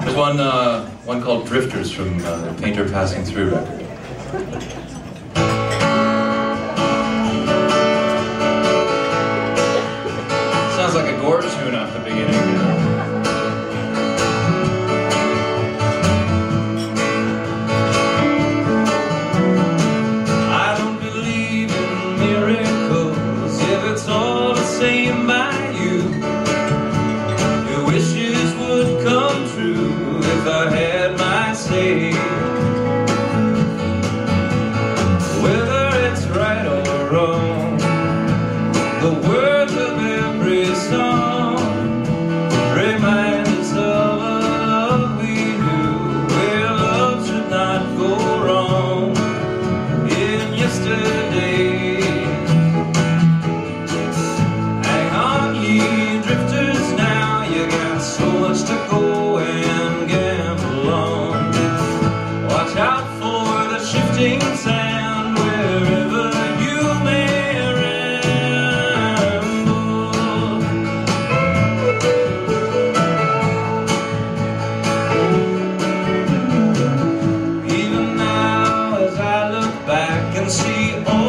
There's one, uh, one called Drifters from uh, Painter Passing Through record. If I had say. Whether it's right or wrong, the words of every song remind us of a love we knew, where love should not go wrong in yesterday. Hang on, ye drifters, now you got so much to go see